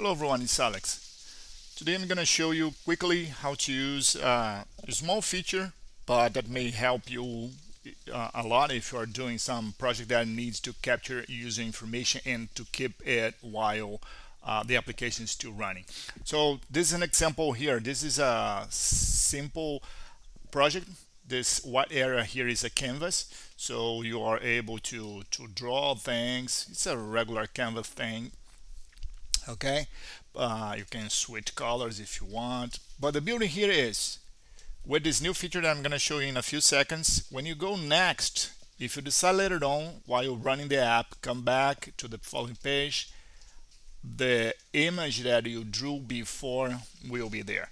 Hello everyone, it's Alex. Today I'm going to show you quickly how to use uh, a small feature but that may help you uh, a lot if you are doing some project that needs to capture user information and to keep it while uh, the application is still running. So this is an example here. This is a simple project. This white area here is a canvas. So you are able to, to draw things. It's a regular canvas thing okay? Uh, you can switch colors if you want. But the beauty here is with this new feature that I'm going to show you in a few seconds when you go next if you decide later on while you're running the app come back to the following page. The image that you drew before will be there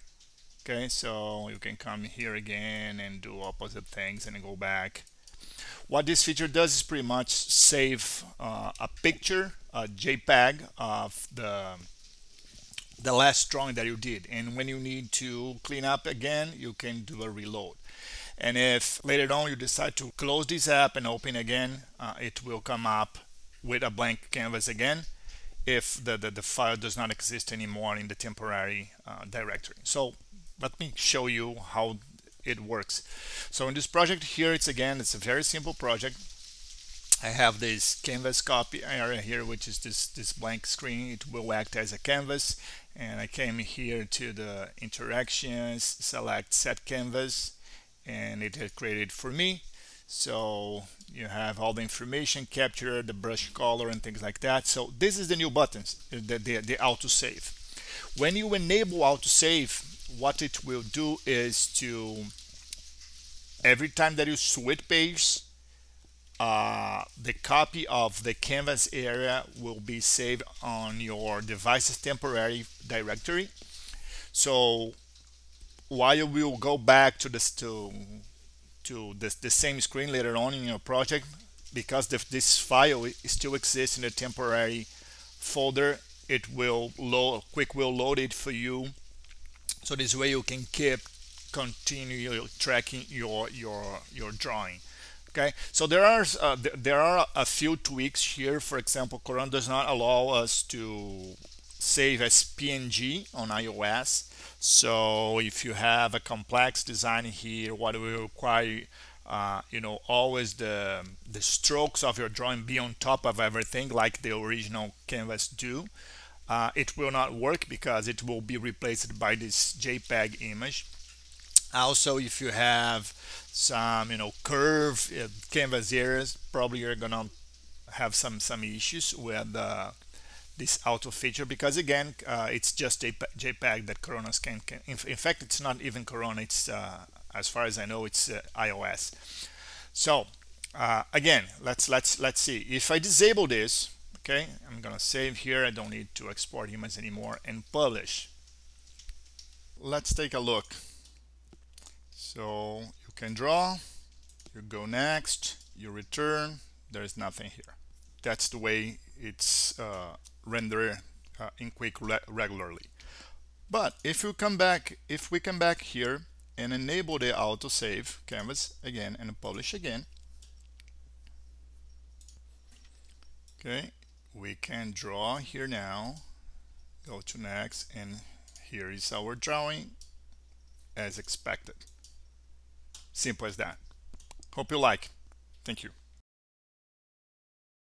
okay? So you can come here again and do opposite things and go back what this feature does is pretty much save uh, a picture a JPEG of the the last drawing that you did. And when you need to clean up again you can do a reload. And if later on you decide to close this app and open again uh, it will come up with a blank canvas again if the, the, the, file does not exist anymore in the temporary uh, directory. So let me show you how it works. So in this project here it's again it's a very simple project. I have this canvas copy area here which is this this blank screen. It will act as a canvas. And I came here to the interactions select set canvas and it had created for me. So you have all the information capture the brush color and things like that. So this is the new buttons the, the, the autosave when you enable autosave what it will do is to every time that you switch page uh, the copy of the canvas area will be saved on your device's temporary directory. So while we will go back to this to to this, the same screen later on in your project because the, this file still exists in the temporary folder it will load quick will load it for you so this way you can keep continue tracking your your your drawing okay? So there are uh, th there are a few tweaks here. For example Corona does not allow us to save as PNG on iOS. So if you have a complex design here what will require uh, you know always the the strokes of your drawing be on top of everything like the original canvas do uh, it will not work because it will be replaced by this JPEG image. Also if you have some you know curve uh, canvas areas probably you're gonna have some some issues with uh, this auto feature because again uh, it's just a JPEG that Coronas can, can in, fact it's not even Corona it's uh, as far as I know it's uh, iOS. So again let's let's let's see. If I disable this okay I'm gonna save here I don't need to export images anymore and publish let's take a look so you can draw, you go next, you return, there is nothing here. That's the way it's uh, rendered uh, in Kwik re regularly. But if you come back, if we come back here and enable the autosave canvas again and publish again, okay, we can draw here now, go to next, and here is our drawing as expected. Simple as that. Hope you like. Thank you.